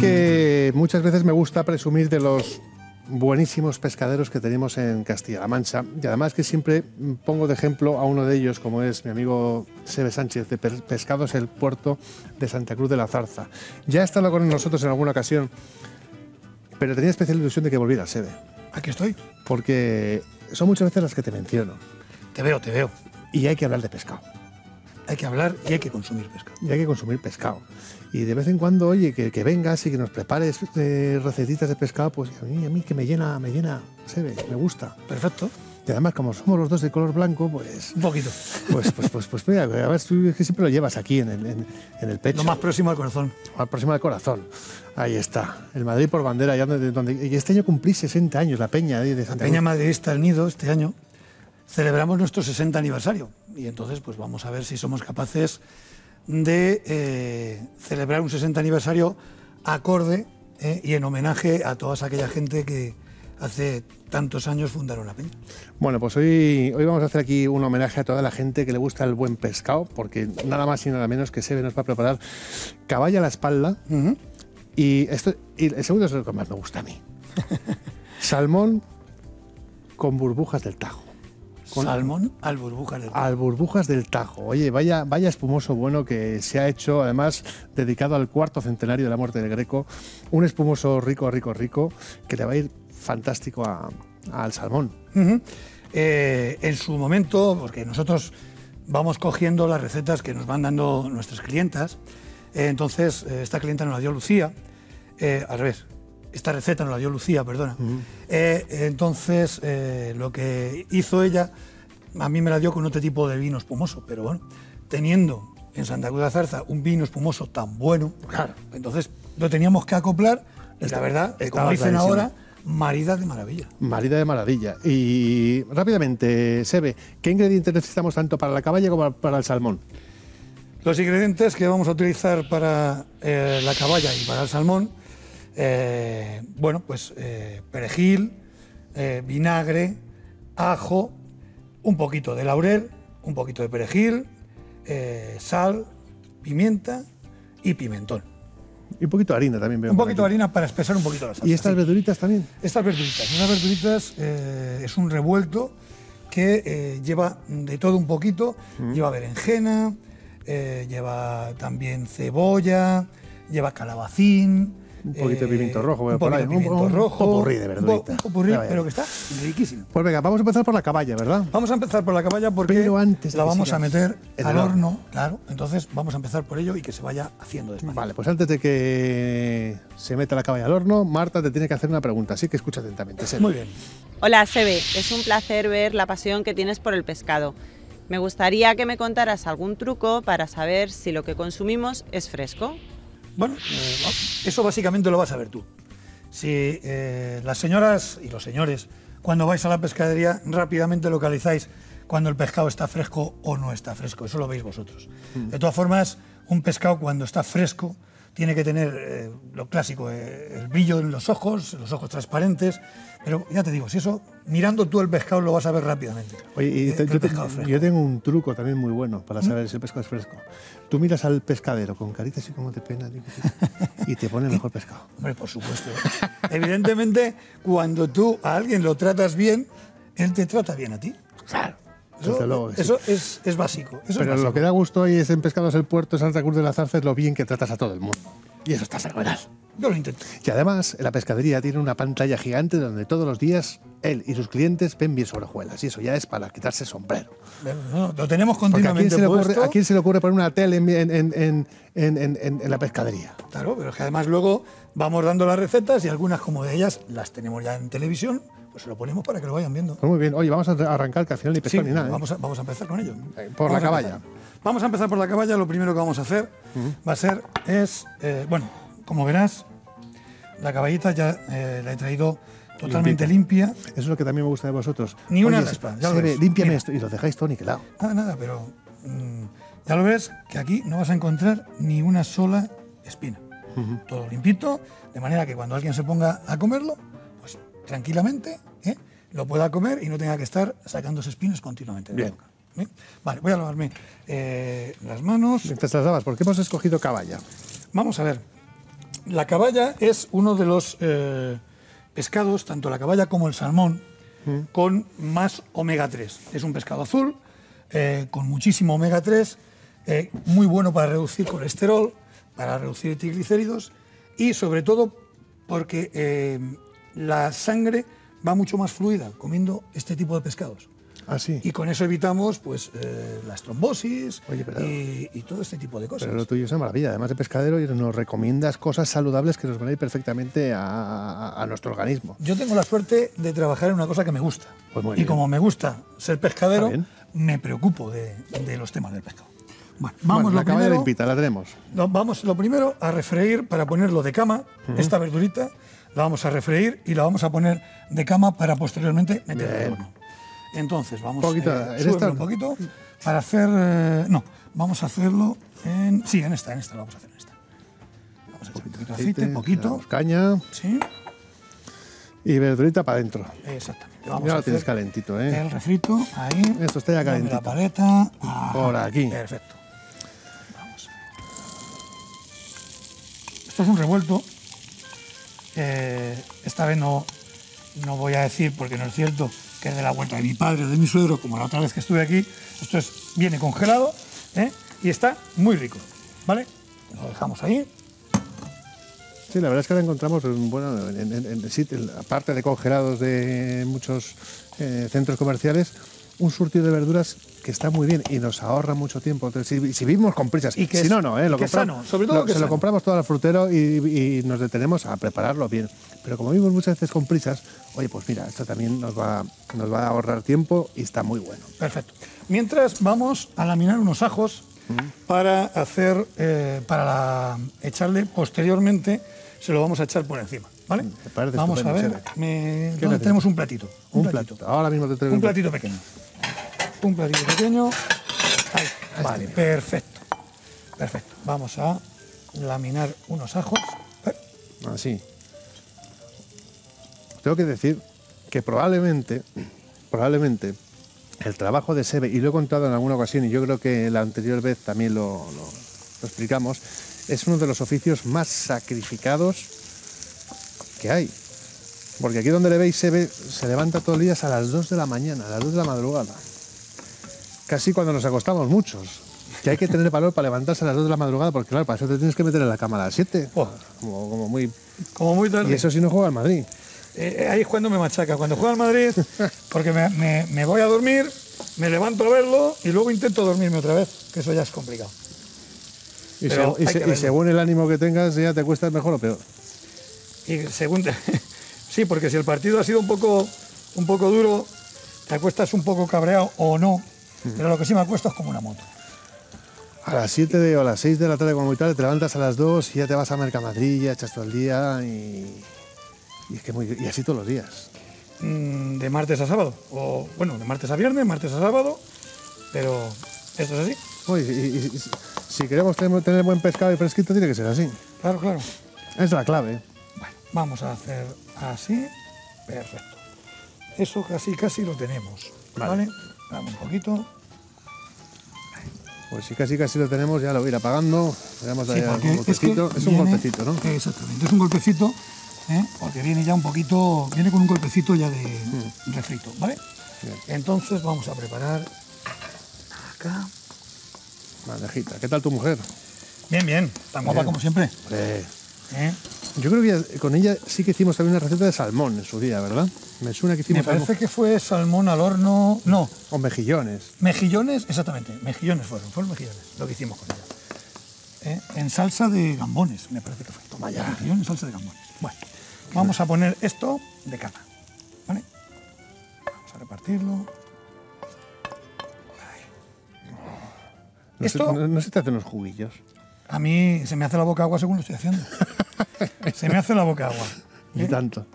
que muchas veces me gusta presumir de los buenísimos pescaderos que tenemos en Castilla-La Mancha y además que siempre pongo de ejemplo a uno de ellos como es mi amigo Sebe Sánchez de Pescados el Puerto de Santa Cruz de la Zarza. Ya ha estado con nosotros en alguna ocasión, pero tenía especial ilusión de que volviera Sebe. Aquí estoy. Porque son muchas veces las que te menciono. Te veo, te veo. Y hay que hablar de pescado. Hay que hablar y hay que consumir pescado. Y hay que consumir pescado. Y de vez en cuando, oye, que, que vengas y que nos prepares eh, recetitas de pescado, pues a mí, a mí que me llena, me llena, se ve, me gusta. Perfecto. Y además, como somos los dos de color blanco, pues... Un poquito. Pues, pues, pues, pues mira, a ver, tú es que siempre lo llevas aquí en el, en, en el pecho. Lo más próximo al corazón. Más próximo al corazón. Ahí está. El Madrid por bandera. Ya donde, donde, y este año cumplí 60 años, la Peña de Santa La Peña Madridista El Nido, este año, celebramos nuestro 60 aniversario. Y entonces, pues vamos a ver si somos capaces de eh, celebrar un 60 aniversario acorde eh, y en homenaje a toda aquella gente que hace tantos años fundaron la peña. Bueno, pues hoy, hoy vamos a hacer aquí un homenaje a toda la gente que le gusta el buen pescado, porque nada más y nada menos que Sebe nos va a preparar caballa a la espalda. Uh -huh. Y esto y el segundo es lo que más me gusta a mí. Salmón con burbujas del Tajo. Con Salmón al burbujas del Tajo. Al burbujas del Tajo. Oye, vaya, vaya espumoso bueno que se ha hecho, además, dedicado al cuarto centenario de la muerte del Greco. Un espumoso rico, rico, rico, que le va a ir fantástico a, al salmón. Uh -huh. eh, en su momento, porque nosotros vamos cogiendo las recetas que nos van dando nuestras clientas, eh, entonces eh, esta clienta nos la dio Lucía, al revés, esta receta nos la dio Lucía, perdona. Uh -huh. eh, entonces, eh, lo que hizo ella, a mí me la dio con otro tipo de vino espumoso, pero bueno, teniendo en Santa Cruz de Zarza un vino espumoso tan bueno, claro, entonces lo teníamos que acoplar, la verdad, como dicen clarísimo. ahora, marida de maravilla. Marida de maravilla. Y rápidamente, Sebe, ¿qué ingredientes necesitamos tanto para la caballa como para el salmón? Los ingredientes que vamos a utilizar para eh, la caballa y para el salmón, eh, bueno, pues eh, perejil, eh, vinagre, ajo, un poquito de laurel, un poquito de perejil, sal, pimienta y pimentón. Y un poquito de harina también veo. Un poquito de harina para espesar un poquito la salsa. ¿Y estas sí. verduritas también? Estas verduritas. Estas verduritas es un revuelto que lleva de todo un poquito. Mm. Lleva berenjena, lleva también cebolla, lleva calabacín, un poquito de pimiento rojo, un poquito de pimiento un, rojo, un popurrí de verduritas. Un popurrí, pero que está riquísimo. Pues venga, vamos a empezar por la caballa, ¿verdad? Vamos a empezar por la caballa porque pero antes la vamos a meter al horno. horno, claro. Entonces vamos a empezar por ello y que se vaya haciendo despacio. Vale, pues antes de que se meta la caballa al horno, Marta te tiene que hacer una pregunta, así que escucha atentamente. Sebe. Muy bien. Hola, Sebe. Es un placer ver la pasión que tienes por el pescado. Me gustaría que me contaras algún truco para saber si lo que consumimos es fresco. Bueno, eh, eso básicamente lo vas a ver tú. Si eh, las señoras y los señores, cuando vais a la pescadería, rápidamente localizáis cuando el pescado está fresco o no está fresco. Eso lo veis vosotros. Mm. De todas formas, un pescado cuando está fresco tiene que tener eh, lo clásico, eh, el brillo en los ojos, los ojos transparentes. Pero ya te digo, si eso, mirando tú el pescado lo vas a ver rápidamente. Oye, y te, yo, te, yo, tengo un truco también muy bueno para saber ¿Mm? si el pescado es fresco. Tú miras al pescadero con caritas así como de pena y te pone el mejor pescado. Hombre, por supuesto. Evidentemente, cuando tú a alguien lo tratas bien, él te trata bien a ti. Claro. Eso, sí. es, es, básico. Eso Pero es básico. lo que da gusto hoy es en Pescados el Puerto, Santa Cruz de la Zarza, es lo bien que tratas a todo el mundo. Y eso está fenomenal. Yo lo intento. Y además, la pescadería tiene una pantalla gigante donde todos los días él y sus clientes ven bien sobre hojuelas. Y eso ya es para quitarse el sombrero. No, lo tenemos continuamente ¿a quién, ocurre, ¿a quién, se le ocurre poner una tele en, en, en, en, la pescadería? Claro, pero es que además luego vamos dando las recetas y algunas como de ellas las tenemos ya en televisión pues se lo ponemos para que lo vayan viendo. Pues muy bien. Oye, vamos a arrancar, que al final ni pescado sí, ni nada. ¿eh? Vamos, a, vamos a empezar con ello. Por vamos la caballa. Vamos a empezar por la caballa. Lo primero que vamos a hacer uh -huh. va a ser, es, eh, bueno, como verás, la caballita ya eh, la he traído totalmente Limpita. limpia. Eso es lo que también me gusta de vosotros. Ni una raspa. Ya lo ves. Límpiame esto y lo dejáis todo niquelado. Nada, nada, pero mmm, ya lo ves que aquí no vas a encontrar ni una sola espina. Uh -huh. Todo limpito, de manera que cuando alguien se ponga a comerlo, tranquilamente, ¿eh? lo pueda comer y no tenga que estar sacándose espinas continuamente de Bien. la boca. ¿Bien? Vale, voy a lavarme eh, las manos. Mientras las lavas, ¿por qué hemos escogido caballa? Vamos a ver. La caballa es uno de los eh, pescados, tanto la caballa como el salmón, con más omega 3. Es un pescado azul, eh, con muchísimo omega 3, eh, muy bueno para reducir colesterol, para reducir triglicéridos y sobre todo porque eh, la sangre va mucho más fluida comiendo este tipo de pescados. Ah, sí. Y con eso evitamos pues, eh, las trombosis Oye, pero- y, y todo este tipo de cosas. Pero lo tuyo es una maravilla. Además de pescadero, y nos recomiendas cosas saludables que nos van a ir perfectamente a, a- a nuestro organismo. Yo tengo la suerte de trabajar en una cosa que me gusta. Pues muy y bien. como me gusta ser pescadero, me preocupo de, de los temas del pescado. Bueno, vamos Bueno, lo la caballa primero, limpita, la tenemos. no, vamos lo primero a refreír para ponerlo de cama. Esta verdurita la vamos a refreír y la vamos a poner de cama para posteriormente meterla al Bien. horno. Entonces vamos Poquito, eh, un poquito para hacer eh, no, vamos a hacerlo en sí, en esta, en esta lo vamos a hacer en esta. Vamos a echar un poquito de aceite, le poquito, caña sí, y verdurita para adentro. exactamente. Vamos Ya a lo tienes calentito, ¿eh? El refrito, ahí. Esto está ya calentito. La paleta. ah, Por aquí. Perfecto. Vamos. Esto es un revuelto. Eh, esta vez no, no voy a decir, porque no es cierto, que es de la vuelta de mi padre o de mi suegro, como la otra vez que estuve aquí. Esto es, viene congelado ¿eh? y está muy rico. ¿Vale? Lo dejamos ahí. Sí, la verdad es que ahora encontramos, bueno, en, en- en aparte de congelados de muchos eh, centros comerciales, un surtido de verduras que está muy bien y nos ahorra mucho tiempo. Entonces, si, si vivimos con prisas, Y que si es- no, no, ¿eh? lo que sano, sobre todo lo- que se lo compramos todo al frutero y, y nos detenemos a prepararlo bien. Pero como vivimos muchas veces con prisas, oye, pues mira, esto también nos va, nos va a ahorrar tiempo y está muy bueno. Perfecto. Mientras vamos a laminar unos ajos para hacer, eh, para la- echarle posteriormente, se lo vamos a echar por encima, ¿vale? Me parece vamos a ver, me- tenemos un platito? Un, platito. Ahora mismo te traigo Un platito pequeño. Un platito pequeño. Ahí. Vale, perfecto. Perfecto. Vamos a laminar unos ajos. Eh, Así. Tengo que decir que probablemente, probablemente, el trabajo de Sebe, y lo he contado en alguna ocasión, y yo creo que la anterior vez también lo, lo- lo explicamos, es uno de los oficios más sacrificados que hay. Porque aquí donde le veis, Sebe se levanta todos los días a las 2 de la mañana, a las 2 de la madrugada. Casi cuando nos acostamos muchos. Que hay que tener valor para levantarse a las 2 de la madrugada, porque claro, para eso te tienes que meter en la cama a las 7. Oh. Como, como muy Como muy tarde. y eso si no juega al Madrid. Eh, ahí es cuando me machaca. Cuando juega al Madrid, porque me, me- me voy a dormir, me levanto a verlo y luego intento dormirme otra vez, que eso ya es complicado. Y, se- según el ánimo que tengas, ya te cuesta mejor o peor. Y según te- sí, porque si el partido ha sido un poco, un poco duro, te acuestas un poco cabreado o no, pero lo que sí me acuesto es como una moto. A las 7 de, o a las 6 de la tarde, como muy tarde, te levantas a las 2 y ya te vas a Mercamadrid, ya echas todo el día y, y es que muy, y así todos los días. Mm, de martes a sábado. O bueno, de martes a viernes, martes a sábado, pero esto es así. Uy, y- y- y- si queremos tener, tener buen pescado y fresquito, tiene que ser así. Claro, claro. Es la clave. Bueno, vamos a hacer así. Perfecto. Eso casi, casi lo tenemos. Vale. ¿Vale? Dame un poquito. Pues si casi casi lo tenemos, ya lo voy a ir apagando. Le damos Sí, un porque es, que golpecito. Es, un viene- golpecito, ¿no? Exactamente, es un golpecito, ¿eh? porque viene ya un poquito, viene con un golpecito ya de refrito, ¿vale? Bien. Entonces vamos a preparar acá. Bandejita. ¿Qué tal tu mujer? Bien, bien, tan guapa como siempre. ¿Eh? Yo creo que con ella sí que hicimos también una receta de salmón en su día, ¿verdad? Me suena que Me hicimos parece salmón. que fue salmón al horno, no, O mejillones. mejillones, exactamente, mejillones fueron, fueron mejillones, lo que hicimos con ella. ¿Eh? En salsa de gambones, me parece que fue. Toma ya. Mejillones en salsa de gambones. Bueno, vamos a poner esto de cama, ¿vale? Vamos a repartirlo. No, Esto- se, no, no se te hacen los juguillos. A mí se me hace la boca agua según lo estoy haciendo. se me hace la boca agua. Y tanto.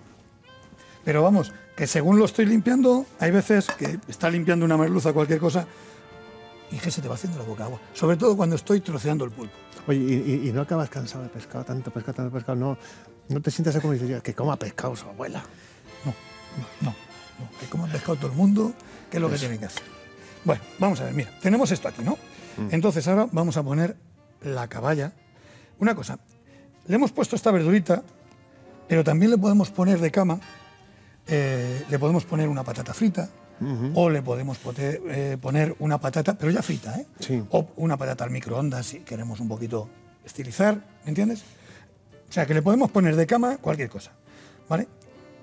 Pero vamos, que según lo estoy limpiando, hay veces que está limpiando una merluza o cualquier cosa y que se te va haciendo la boca agua. Sobre todo cuando estoy troceando el pulpo. Oye, y, y- y no acabas cansado de pescado, tanto pescado, tanto pescado. No, no te sientas como dices, que coma pescado su abuela. No, no, no. Que coma pescado todo el mundo, que es lo que tienen que hacer. Bueno, vamos a ver, mira, tenemos esto aquí, ¿no? Entonces ahora vamos a poner la caballa. Una cosa, le hemos puesto esta verdurita, pero también le podemos poner de cama, eh, le podemos poner una patata frita, o le podemos eh, poner una patata, pero ya frita, ¿eh? Sí. O una patata al microondas si queremos un poquito estilizar, ¿me entiendes? O sea, que le podemos poner de cama cualquier cosa, ¿vale?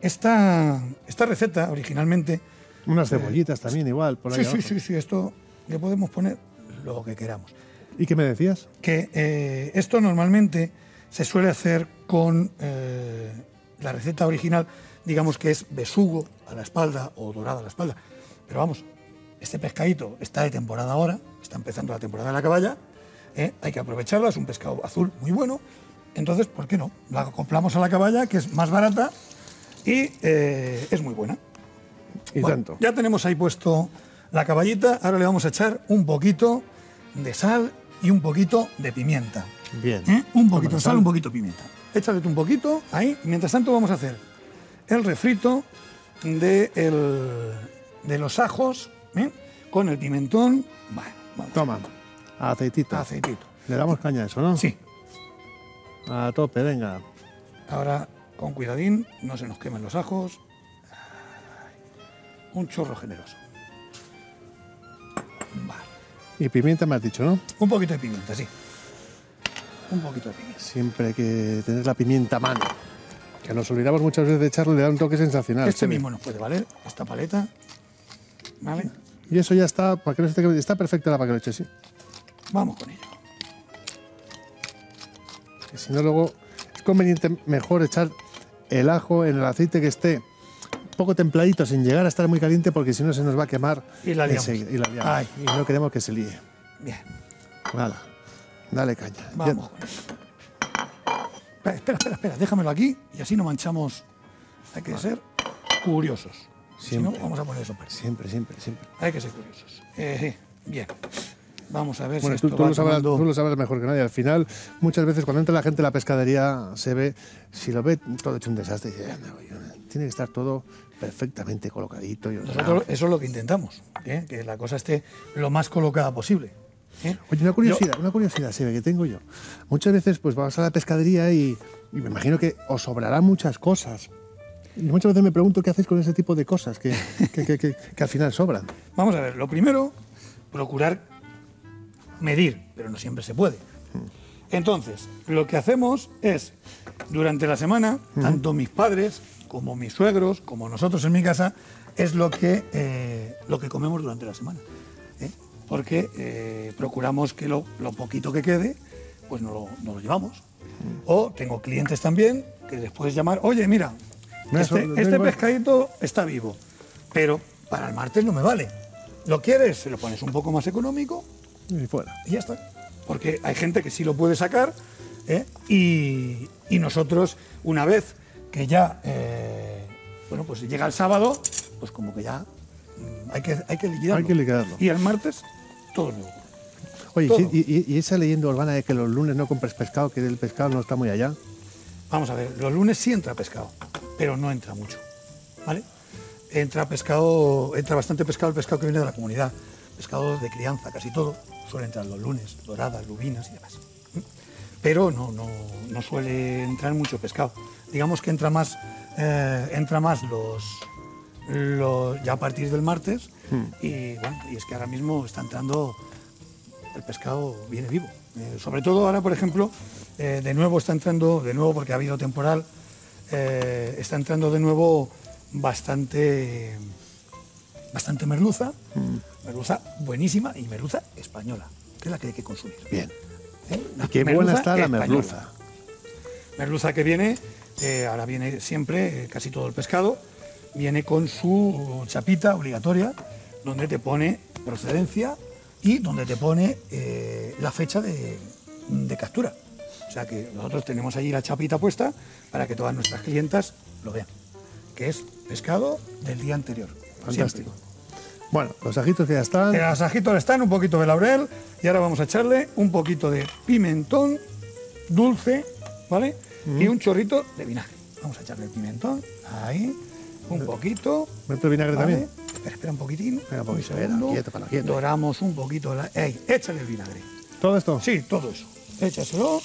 Esta, esta receta originalmente... Unas cebollitas también igual, por ahí Sí, sí, sí, sí, esto le podemos poner lo que queramos. ¿Y qué me decías? Que eh, esto normalmente se suele hacer con eh, la receta original, digamos que es besugo a la espalda o dorado a la espalda. Pero vamos, este pescadito está de temporada ahora, está empezando la temporada de la caballa, ¿eh? hay que aprovecharla, es un pescado azul muy bueno. Entonces, ¿por qué no? La compramos a la caballa, que es más barata y eh, es muy buena. Y Bueno, tanto. Ya tenemos ahí puesto la caballita, ahora le vamos a echar un poquito de sal y un poquito de pimienta. Bien. ¿Eh? Un poquito de sal, un poquito de pimienta. Échale tú un poquito ahí. Mientras tanto vamos a hacer el refrito de, el- de los ajos ¿eh? con el pimentón. Bueno, vamos. Toma, aceitito. Aceitito. Le damos caña a eso, ¿no? Sí. A tope, venga. Ahora con cuidadín, no se nos quemen los ajos. Un chorro generoso. Vale. Y pimienta me has dicho, ¿no? Un poquito de pimienta, sí. Un poquito de pimienta. Siempre hay que tener la pimienta a mano. Que nos olvidamos muchas veces de echarle, le da un toque sensacional. Este mismo nos puede valer, esta paleta. ¿Vale? Y eso ya está, para que no se te está perfecta la para que lo eches, sí. Vamos con ello. Que si no, luego es conveniente mejor echar el ajo en el aceite que esté poco templadito, sin llegar a estar muy caliente, porque si no se nos va a quemar. Y la liamos. enseguida, Y la liamos. Ay. Y no queremos que se líe. Bien, Nada. Dale caña. Vamos. Espera, espera, espera, espera, déjamelo aquí y así no manchamos. Hay que ser curiosos. Si no, vamos a poner eso. per- Siempre, siempre, siempre. Hay que ser curiosos. Eh, bien. Vamos a ver Bueno, si tú, esto tú va lo sabrás, tú lo sabrás mejor que nadie. Al final, muchas veces cuando entra la gente a la pescadería, se ve, si lo ve todo hecho un desastre, dice, "Anda, voy, tiene que estar todo perfectamente colocadito. Y ordenado". Nosotros eso es lo que intentamos, ¿eh? que la cosa esté lo más colocada posible. ¿Eh? Oye, una curiosidad, una curiosidad, Sebe, que tengo yo. Muchas veces pues vas a la pescadería y, y me imagino que os sobrarán muchas cosas. Y muchas veces me pregunto qué hacéis con ese tipo de cosas que, que, que- que- al final sobran. Vamos a ver, lo primero, procurar medir, pero no siempre se puede. Entonces, lo que hacemos es, durante la semana, tanto mis padres como mis suegros, como nosotros en mi casa, es lo que, eh, lo que comemos durante la semana. Porque eh, procuramos que lo, lo poquito que quede, pues no lo, no lo llevamos. O tengo clientes también que les puedes llamar, oye, mira, este, este pescadito está vivo, pero para el martes no me vale. ¿Lo quieres? Se lo pones un poco más económico Y fuera. y ya está. Porque hay gente que sí lo puede sacar ¿eh? y, y nosotros, una vez que ya, eh, bueno, pues llega el sábado, pues como que ya mm, hay que, hay que liquidarlo. Hay que liquidarlo. Y el martes, todo nuevo. Oye, Todo. y, esa leyenda urbana de que los lunes no compres pescado, que el pescado no está muy allá. Vamos a ver, los lunes sí entra pescado, pero no entra mucho, ¿vale? Entra pescado, entra bastante pescado el pescado que viene de la comunidad, pescado de crianza, casi todo, suele entrar los lunes, doradas, lubinas y demás. Pero no, no, no suele entrar mucho pescado. Digamos que entra más, eh, entra más los, los- ya a partir del martes y bueno, y es que ahora mismo está entrando el pescado viene vivo. Eh, sobre todo ahora, por ejemplo, eh, de nuevo está entrando, de nuevo porque ha habido temporal, eh, está entrando de nuevo bastante, bastante merluza, merluza buenísima y merluza española, que es la que hay que consumir. Bien. Y qué buena está la española. merluza. Merluza que viene, ahora viene siempre, casi todo el pescado, viene con su chapita obligatoria, donde te pone procedencia y donde te pone eh, la fecha de, de captura. O sea que nosotros tenemos allí la chapita puesta para que todas nuestras clientas lo vean, que es pescado del día anterior. Fantástico. Siempre. Bueno, los ajitos que ya están. En los ajitos están un poquito de laurel y ahora vamos a echarle un poquito de pimentón dulce, ¿vale? Y un chorrito de vinagre. Vamos a echarle el pimentón, ahí, un poquito. ¿Meto el vinagre ¿vale? también? Espera, espera un poquitín. Venga, un pues, espera, segundo. quieto, para, quieto. Doramos un poquito. La... Ey, échale el vinagre. ¿Todo esto? Sí, todo eso. Échaselo.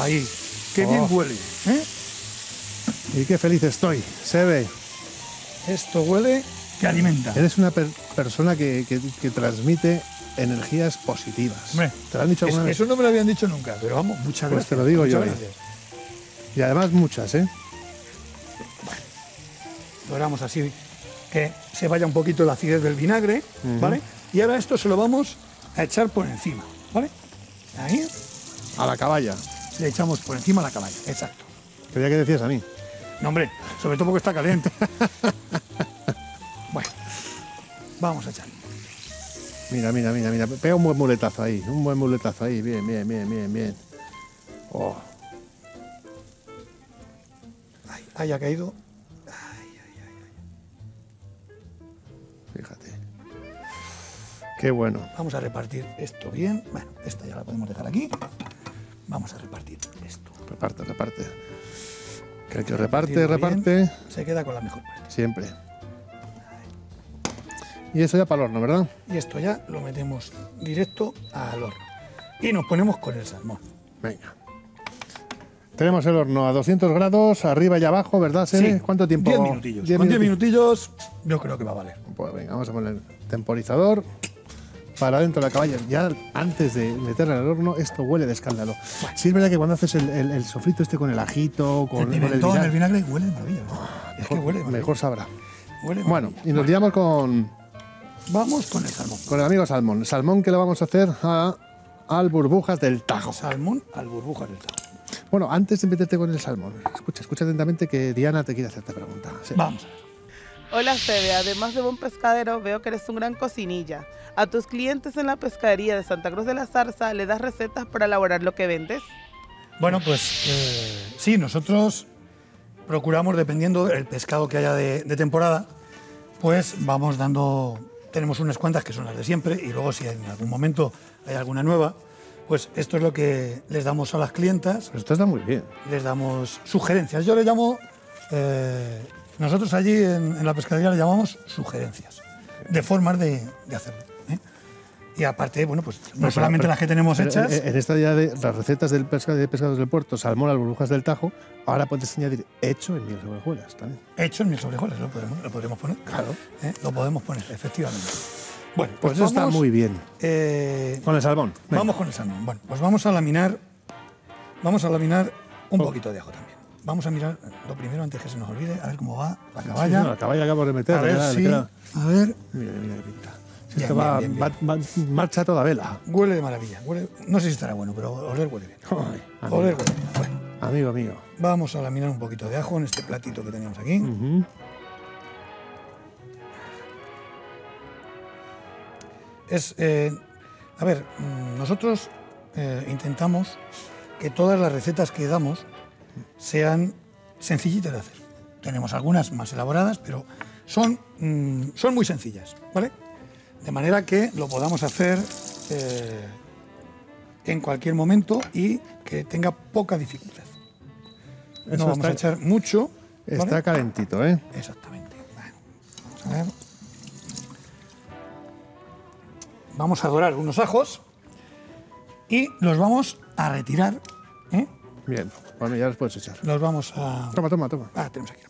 Ahí. Qué bien Oh. huele. ¿eh? Y qué feliz estoy. Se ve. Esto huele que alimenta. Eres una per- persona que, que- que transmite energías positivas. Hombre, ¿Te lo han dicho Es- alguna vez? eso no me lo habían dicho nunca, pero vamos, muchas Pues gracias. te lo digo muchas yo, ¿eh? gracias. Y además muchas, ¿eh? Doramos así que se vaya un poquito la acidez del vinagre, ¿vale? Y ahora esto se lo vamos a echar por encima, ¿vale? Ahí A la caballa. le echamos por encima la caballa, exacto. Creía que decías a mí. No, hombre, sobre todo porque está caliente. bueno, vamos a echar. Mira, mira, mira, mira. Pega un buen muletazo ahí. Un buen muletazo ahí. Bien, bien, bien, bien, bien. Oh, Ahí, ahí ha caído. Qué bueno. Vamos a repartir esto bien. Bueno, esta ya la podemos dejar aquí. Vamos a repartir esto. Reparte, reparte. Que el que reparte, bien, reparte. Se queda con la mejor parte. Siempre. Y eso ya para el horno, ¿verdad? Y esto ya lo metemos directo al horno. Y nos ponemos con el salmón. Venga. Tenemos el horno a 200 grados, arriba y abajo, ¿verdad, Sene? Sí, ¿Cuánto tiempo? 10 minutillos. Diez con 10 minuti- minutillos yo creo que va a valer. Pues venga, vamos a poner temporizador para dentro de la caballa. Ya antes de meterla en el horno, esto huele de escándalo. Sí, es verdad que cuando haces el, el- el sofrito este con el ajito, con, el con pimentón, el vinagre huele de maravilla. ¿no? es que huele de maravilla. mejor sabrá. Huele de Bueno, y nos liamos con, Vamos con el salmón. con el amigo Salmón. Salmón que lo vamos a hacer a, al burbujas del Tajo. Salmón al burbuja del tajo. Bueno, antes de meterte con el salmón, escucha, escucha atentamente que Diana te quiere hacerte pregunta. Sí. Vamos a ver. Hola Fede, además de buen pescadero, veo que eres un gran cocinilla. A tus clientes en la pescadería de Santa Cruz de la Zarza le das recetas para elaborar lo que vendes. Bueno, pues eh, sí, nosotros procuramos, dependiendo del pescado que haya de, de temporada, pues vamos dando, tenemos unas cuantas que son las de siempre y luego si en algún momento hay alguna nueva, pues esto es lo que les damos a las clientas, esto está muy bien. les damos sugerencias. Yo le llamo, eh, nosotros allí en, en la pescadería le llamamos sugerencias, de formas de, de hacerlo. Y aparte, bueno, pues no solamente pero- las que tenemos hechas, En en esta ya de las recetas del pesca, de pescados del puerto, salmón al burbujas del Tajo, ahora puedes añadir hecho en miel sobre hojuelas también. hecho en mis sobrejoles, lo podemos, lo podemos poner. Claro. ¿eh? Lo podemos poner, efectivamente. Bueno, Pues, eso está muy bien. eh, Con el salmón. venga. vamos con el salmón. Bueno, pues vamos a laminar, vamos a laminar un poquito de ajo también. Vamos a mirar lo primero antes que se nos olvide, a ver cómo va la Sí, caballa. no, la caballa acabo de meter. a ver si, a ver, Mira, mira qué pinta. Bien, esto va, bien, bien, va- va- marcha toda vela. huele de maravilla. Huele, no sé si estará bueno, pero oler huele bien. Ay, amigo, Oler huele bien. Bueno, amigo mío. vamos a laminar un poquito de ajo en este platito que teníamos aquí. Es, eh, a ver, mm, nosotros eh, intentamos que todas las recetas que damos sean sencillitas de hacer. Tenemos algunas más elaboradas, pero son, mm, son muy sencillas, ¿vale? De manera que lo podamos hacer eh, en cualquier momento y que tenga poca dificultad. Eso no vamos está- a echar mucho. ¿vale? Está calentito, ¿eh? Exactamente. Bueno, vamos a ver. Vamos a dorar unos ajos y los vamos a retirar. ¿eh? Bien. Bueno, ya los puedes echar. Los vamos a. Toma, toma, toma. Ah, tenemos aquí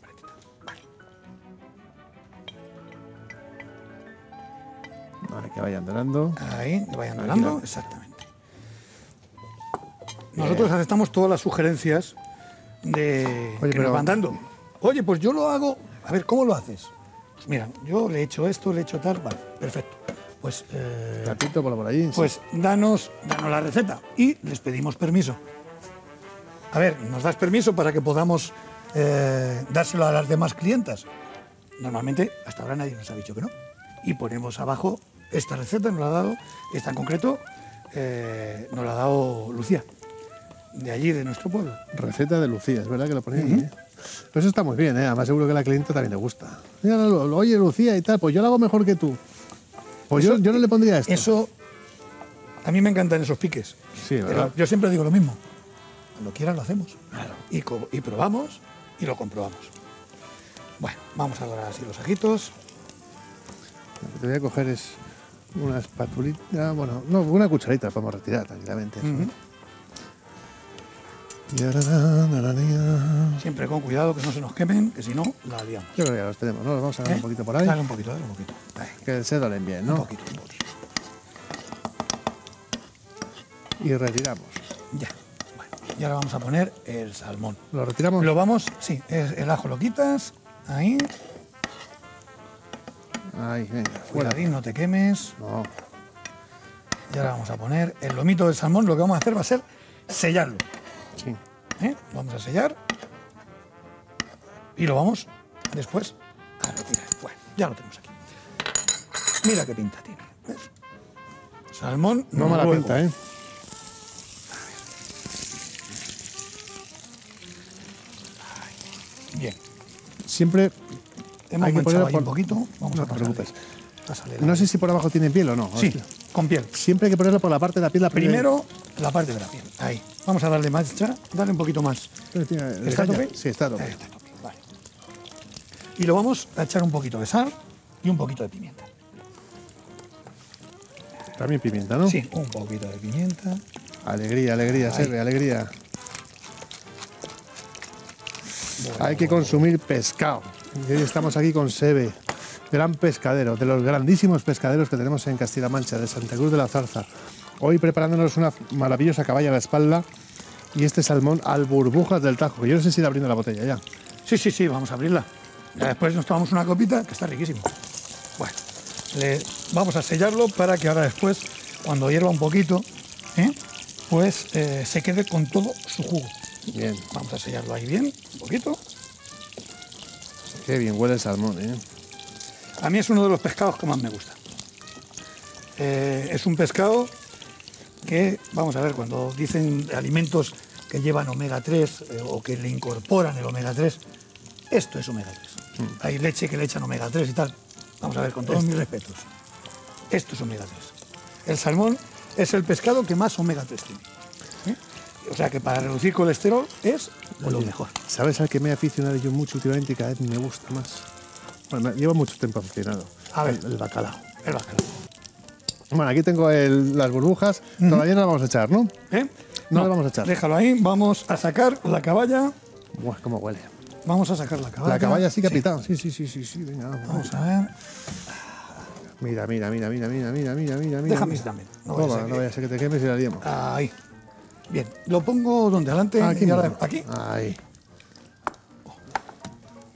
que vayan dorando. Ahí, que vayan lo- Exactamente. Nosotros aceptamos todas las sugerencias de Oye, que nos van dando. Oye, pues yo lo hago. A ver, ¿cómo lo haces? Pues mira, yo le he hecho esto, le he hecho tal. Vale, perfecto. Pues. eh, Platito por, por allí. sí. Pues danos, danos la receta y les pedimos permiso. A ver, ¿nos das permiso para que podamos eh, dárselo a las demás clientas? Normalmente, hasta ahora nadie nos ha dicho que no. Y ponemos abajo, esta receta nos la ha dado, esta en concreto, eh, nos la ha dado Lucía, de allí, de nuestro pueblo. Receta de Lucía, es verdad que lo ponía ahí, ¿eh? Pero eso está muy bien, ¿eh? Además seguro que a la clienta también le gusta. Mira, lo- lo- oye, Lucía y tal, pues yo lo hago mejor que tú. Pues yo, Eso- yo no le pondría esto. Eso, a mí me encantan esos piques. Sí, Pero ¿verdad? yo siempre digo lo mismo. Cuando quieras lo hacemos. Y, co- y probamos y lo comprobamos. Bueno, vamos a dorar así los ajitos. Lo que te voy a coger es una espatulita, bueno, no, una cucharita podemos retirar tranquilamente. ¿eh? Yo Siempre con cuidado que no se nos quemen, que si no, la liamos. creo que ya los tenemos, ¿no? Los vamos a dar ¿Eh? un poquito por ahí. Dale un poquito, dale un poquito. Ahí, Que se dolen bien, Un ¿no? poquito, un poquito. Y retiramos. Ya. Bueno, y ahora vamos a poner el salmón. ¿Lo retiramos? Lo vamos, sí, el ajo lo quitas, ahí, Ahí, venga, fuera. cuidadín, no te quemes. No. Y ahora vamos a poner el lomito del salmón, lo que vamos a hacer va a ser sellarlo. Sí. ¿eh? Lo vamos a sellar y lo vamos después a retirar. Bueno, ya lo tenemos aquí. Mira qué pinta tiene. ¿ves? Salmón No mala pinta, ¿eh? Bien. Siempre Hemos Hay que ponerlo por- un poquito. Vamos No a te preocupes. No sé si por abajo tiene piel o no. Sí, con piel. Siempre hay que ponerlo por la parte de la piel. La piel- Primero la parte de la piel. Ahí. Vamos a darle más, ya, darle un poquito más. ¿Está ¿Está a tope? Sí, está a tope. Ahí está a tope, vale. Y lo vamos a echar un poquito de sal y un poquito de pimienta. También pimienta, ¿no? Sí, un poquito de pimienta. Alegría, alegría. Sebe, alegría. Hay que consumir pescado. Y hoy estamos aquí con Sebe, gran pescadero, de los grandísimos pescaderos que tenemos en Castilla-La Mancha, de Santa Cruz de la Zarza. Hoy preparándonos una maravillosa caballa a la espalda y este salmón al burbujas del Tajo, que yo no sé si ir abriendo la botella ya. Sí, sí, sí, vamos a abrirla. Ya después nos tomamos una copita, que está riquísimo. Bueno, le vamos a sellarlo para que ahora después, cuando hierva un poquito, ¿eh? pues eh, se quede con todo su jugo. Bien, Vamos a sellarlo ahí bien, un poquito. Qué bien huele el salmón, ¿eh? A mí es uno de los pescados que más me gusta. Eh, es un pescado que, vamos a ver, cuando dicen alimentos que llevan omega 3 eh, o que le incorporan el omega 3, esto es omega 3. Hay leche que le echan omega 3 y tal. Vamos a ver, con todos mis respetos. Esto es omega 3. El salmón es el pescado que más omega 3 tiene. O sea que para reducir colesterol es Oye, lo mejor. ¿Sabes al que me he aficionado yo mucho últimamente y cada vez me gusta más? Bueno, llevo mucho tiempo aficionado. A ver. El, bacalao. El bacalao. Bueno, aquí tengo el, las burbujas. Uh -huh. Todavía no las vamos a echar, ¿no? ¿Eh? No, no las vamos a echar. Déjalo ahí. Vamos a sacar la caballa. Buah, cómo huele. Vamos a sacar la caballa. La caballa sí, capitán. Sí, sí, sí, sí, sí. Venga, vamos, vamos a ver. Mira, mira, mira, mira, mira, mira, mira, mira. Déjame mira. también. No, Toma, no vaya a ser que te quemes y la liemos. Ahí. Bien. Lo pongo donde adelante. Aquí, y ahora- aquí. Ahí.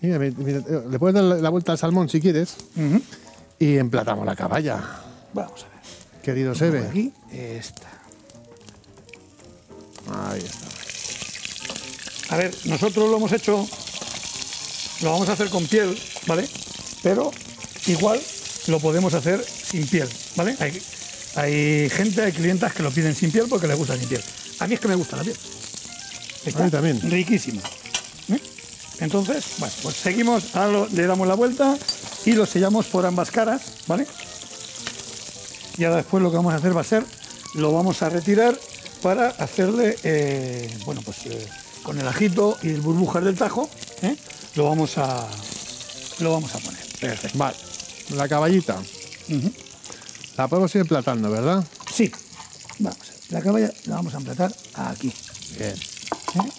Mira, mira, mira, eh, le puedes dar la- vuelta al salmón si quieres y emplatamos la caballa. Vamos a ver. Querido Sebe. Aquí está. Ahí está. A ver, nosotros lo hemos hecho, lo vamos a hacer con piel, ¿vale? Pero igual lo podemos hacer sin piel, ¿vale? Hay, hay gente, hay clientas que lo piden sin piel porque les gusta sin piel. A mí es que me gusta la piel. Está A mí también. Riquísima. ¿eh? Entonces, bueno, pues seguimos, ahora lo- le damos la vuelta y lo sellamos por ambas caras, ¿vale? Y ahora después lo que vamos a hacer va a ser, lo vamos a retirar para hacerle, eh, bueno, pues eh, con el ajito y el burbujas del tajo, lo, vamos a, lo vamos a poner. Perfecto. Vale. La caballita. La podemos ir emplatando, ¿verdad? Sí, vamos. La caballa la vamos a emplatar aquí. Bien. ¿eh?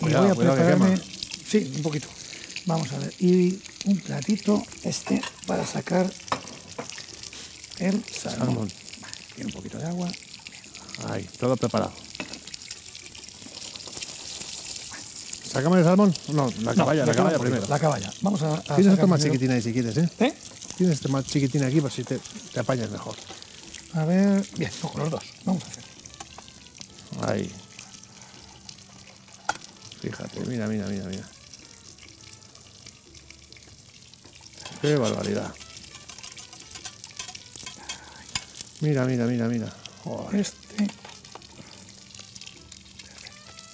Y voy a que prepararme. Sí, un poquito. Vamos a ver. Y un platito este para sacar el salmón. Salmón. Tiene un poquito de agua. Ahí, todo preparado. ¿Sacamos el salmón? No, la caballa, No, la caballa primero. La caballa. Vamos a. a Tienes esto más primero- chiquitina ahí si quieres, ¿eh? ¿Eh? Tienes este más chiquitina aquí por si te, te apañas mejor. A ver. Bien, cojo los dos. Vamos a hacer. Ahí. Fíjate, mira, mira, mira, mira. Qué barbaridad. Mira, mira, mira, mira. Joder. Este.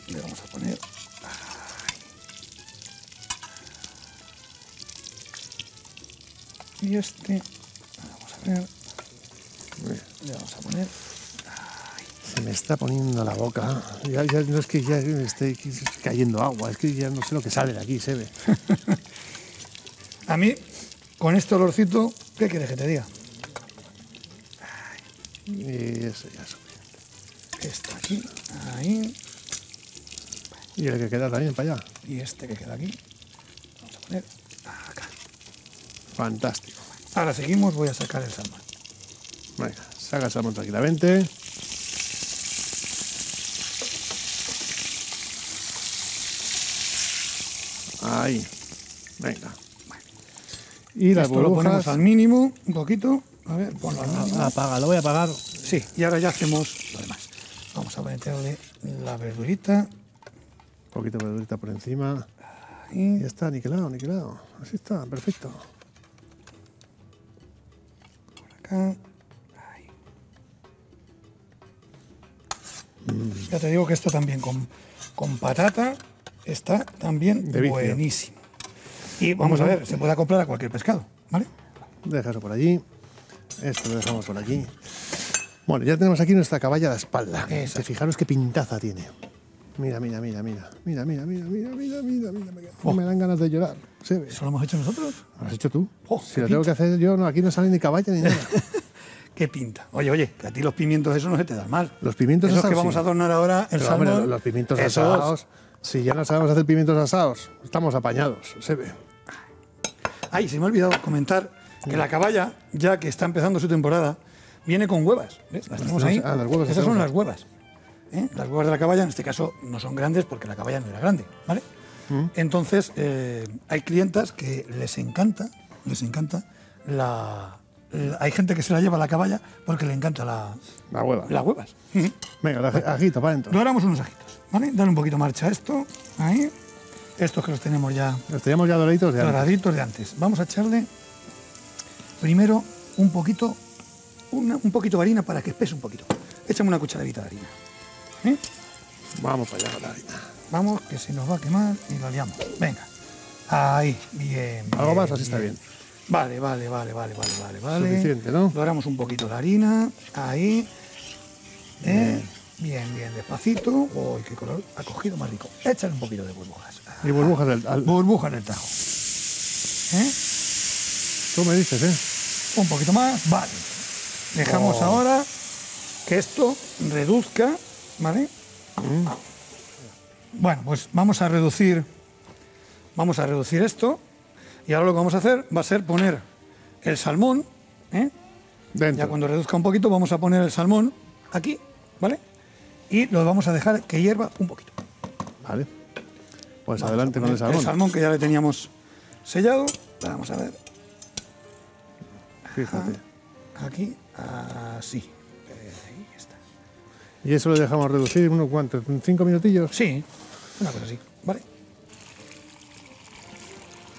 Le vamos a poner. Y este. Vamos a ver. Le vamos a poner. Se me está poniendo la boca. Ya, ya no es que ya me esté cayendo agua, es que ya no sé lo que sale de aquí, se ve. A mí, con este olorcito, ¿qué quieres que te diga? Y eso ya es suficiente. Esto aquí, ahí. Y el que queda también para allá. Y este que queda aquí, vamos a poner acá. Fantástico. Ahora seguimos, voy a sacar el salmón. Venga, saca el salmón tranquilamente. Ahí. Venga. Y las Esto lo ponemos burbujas. al mínimo, un poquito. A ver, ponlo al mínimo. Apaga, lo voy a apagar. Sí, y ahora ya hacemos lo demás. Vamos a meterle la verdurita. Un poquito de verdurita por encima. Ahí. Y ya está, niquelado, niquelado. Así está, perfecto. acá. Ahí. Ya te digo que esto también con, con patata está también De vicio. buenísimo. Y vamos a ver, se puede acoplar a cualquier pescado, ¿vale? Deja eso por allí. Esto lo dejamos por aquí. Bueno, ya tenemos aquí nuestra caballa de espalda. Exacto. Que fijaros qué pintaza tiene. Mira, mira, mira, mira. Mira, mira, mira, mira, mira, mira, mira. Me, Oh. me dan ganas de llorar. ¿Se ve? ¿Eso lo hemos hecho nosotros? ¿Lo has hecho tú? Oh, si lo tengo que hacer yo, no, aquí no sale ni caballa ni nada. ¿Qué pinta? Oye, oye, que a ti los pimientos eso no se te dan mal. Los pimientos Esos que asados, vamos sí. a adornar ahora el Pero, hombre, salmón. los pimientos esos- asados. Si ya no sabemos hacer pimientos asados, estamos apañados. Se ve. Ay, se me ha olvidado comentar que la caballa, ya que está empezando su temporada, viene con huevas. ¿ves? Las tenemos ahí. Ah, las huevas Esas son las huevas. ¿eh? Las huevas de la caballa, en este caso, no son grandes porque la caballa no era grande. ¿vale? Mm. Entonces, eh, hay clientas que les encanta, les encanta la, la- Hay gente que se la lleva a la caballa porque le encanta la, La hueva. las huevas. Venga, la- ajito para adentro. Doramos unos ajitos, ¿vale? Dale un poquito marcha a esto, ahí. Estos que los tenemos ya Los teníamos ya doraditos de antes. doraditos de antes. Vamos a echarle primero un poquito, una- un poquito de harina para que espese un poquito. Échame una cucharadita de harina. ¿eh? Vamos para allá con la harina. Vamos, que se nos va a quemar y la liamos. Venga. Ahí, bien. ¿Algo más? Así está bien. Vale, vale, vale, vale, vale, vale, vale. Suficiente, ¿no? Doramos un poquito la harina. Ahí. ¿eh? Bien, bien, despacito. Uy, qué color ha cogido más rico. Échale un poquito de burbujas. Y burbujas del. al- Burbujas en el tajo. ¿Eh? Tú me dices, ¿eh? Un poquito más, vale. Dejamos Oh. ahora que esto reduzca, ¿vale? Bueno, pues vamos a reducir, vamos a reducir esto y ahora lo que vamos a hacer va a ser poner el salmón, ¿eh? Dentro. Ya cuando reduzca un poquito vamos a poner el salmón aquí, ¿vale? Y lo vamos a dejar que hierva un poquito. Vale. Pues Vamos adelante con el salmón. El salmón que ya le teníamos sellado, vamos a ver, Fíjate. aquí, así. Ahí está. Y eso lo dejamos reducir unos cuantos, cinco minutillos. Sí, una cosa así, ¿vale?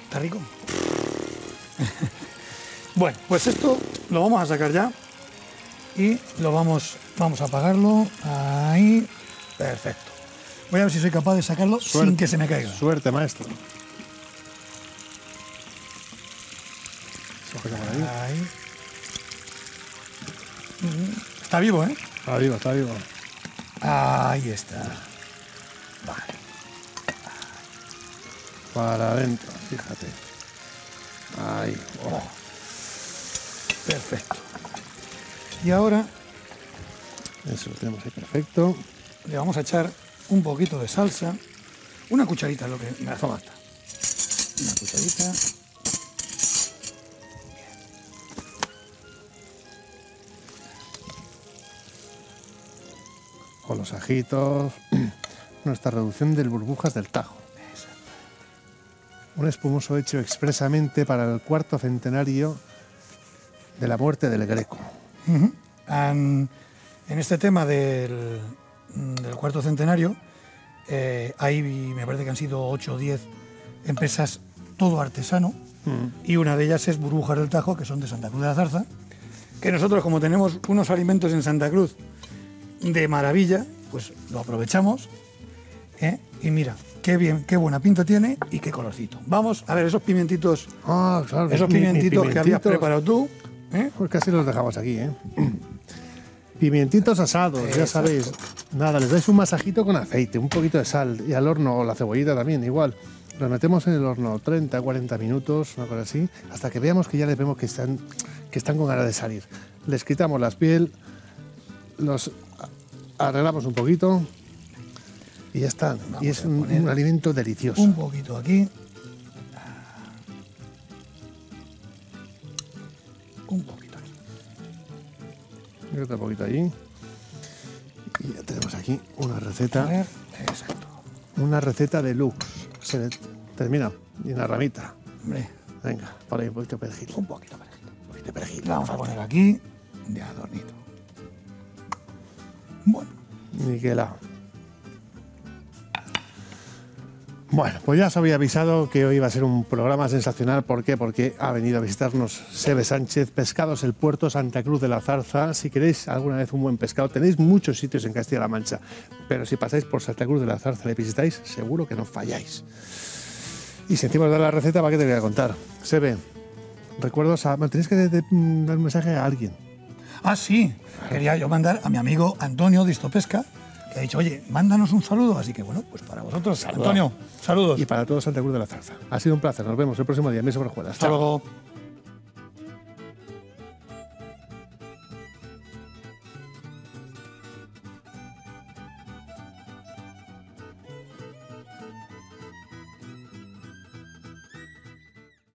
¿Está rico? bueno, pues esto lo vamos a sacar ya y lo vamos, vamos a apagarlo. Ahí, perfecto. Voy a ver si soy capaz de sacarlo sin que se me caiga. Suerte, maestro. Ahí. Está vivo, ¿eh? Está vivo, está vivo. Ahí está. Vale. Para adentro, fíjate. Ahí. Oh. Perfecto. Y ahora Eso lo tenemos ahí perfecto. le vamos a echar un poquito de salsa. Una cucharita es lo que me hace falta. Una cucharita. Con los ajitos. Nuestra reducción de burbujas del Tajo. Un espumoso hecho expresamente para el cuarto centenario de la muerte del Greco. En este tema del, del cuarto centenario, eh, hay, me parece que han sido 8 o 10 empresas, todo artesano, y una de ellas es Burbujas del Tajo, que son de Santa Cruz de la Zarza, que nosotros como tenemos unos alimentos en Santa Cruz de maravilla, pues lo aprovechamos, ¿eh? y mira, qué bien, qué buena pinta tiene y qué colorcito. Vamos a ver esos pimientitos, Ah, claro. esos pimientitos que habías preparado tú, ¿eh? Pues casi los dejamos aquí, ¿eh? Pimientitos asados, ya sabéis. Nada, les dais un masajito con aceite, un poquito de sal y al horno, o la cebollita también, igual. Los metemos en el horno 30, 40 minutos, una cosa así, hasta que veamos que ya les vemos que están, que están con ganas de salir. Les quitamos la piel, los arreglamos un poquito Y ya está. Vamos y es un, un alimento delicioso. Un poquito aquí. Y otro poquito allí. Y ya tenemos aquí una receta. exacto. Una receta deluxe. Se le- termina. Y una ramita. Hombre, Venga, por ahí un poquito de perejil. un poquito de perejil. Un poquito de perejil. Vamos a poner aquí de adornito. Bueno, Niquelado. Bueno, pues ya os había avisado que hoy iba a ser un programa sensacional. ¿Por qué? Porque ha venido a visitarnos Sebe Sánchez, Pescados el Puerto, Santa Cruz de la Zarza. Si queréis alguna vez un buen pescado, tenéis muchos sitios en Castilla-La Mancha, pero si pasáis por Santa Cruz de la Zarza y le visitáis, seguro que no falláis. Y si encima os da la receta, ¿para qué te voy a contar? Sebe, recuerdos a... Tenéis que dar un mensaje a alguien. Ah, sí. Quería yo mandar a mi amigo Antonio de Istopesca, que ha dicho, oye, mándanos un saludo. Así que bueno, pues para vosotros, Antonio, saludos. Y para todos Santa Cruz de la Zarza. Ha sido un placer. Nos vemos el próximo día. Sobrejuelas. Hasta luego.